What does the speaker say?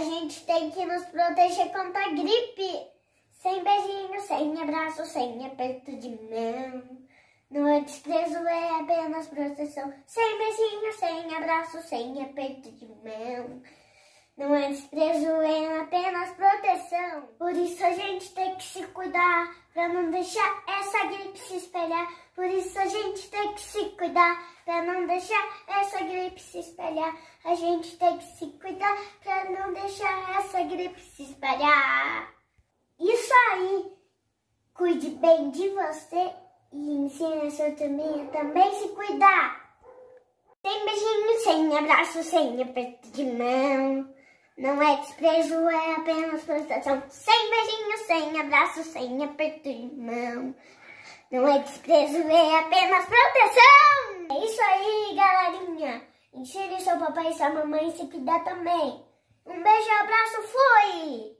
gente tem que nos proteger contra a gripe. Sem beijinho, sem abraço, sem aperto de mão. Não é desprezo, é apenas proteção. Sem beijinho, sem abraço, sem aperto de mão. Não é desprezo, é apenas proteção. Por isso a gente tem que se cuidar, pra não deixar essa gripe se espalhar. Por isso a gente tem que se cuidar, pra não deixar essa gripe se espalhar. A gente tem que se cuidar, pra não deixar essa gripe se espalhar. Isso aí! Cuide bem de você e ensine a sua turminha também se cuidar. Sem beijinho, sem abraço, sem aperto de mão. Não é desprezo, é apenas proteção. Sem beijinho, sem abraço, sem aperto de mão. Não é desprezo, é apenas proteção. É isso aí, galerinha. Ensine seu papai e sua mamãe se cuidar também. Um beijo e abraço, fui!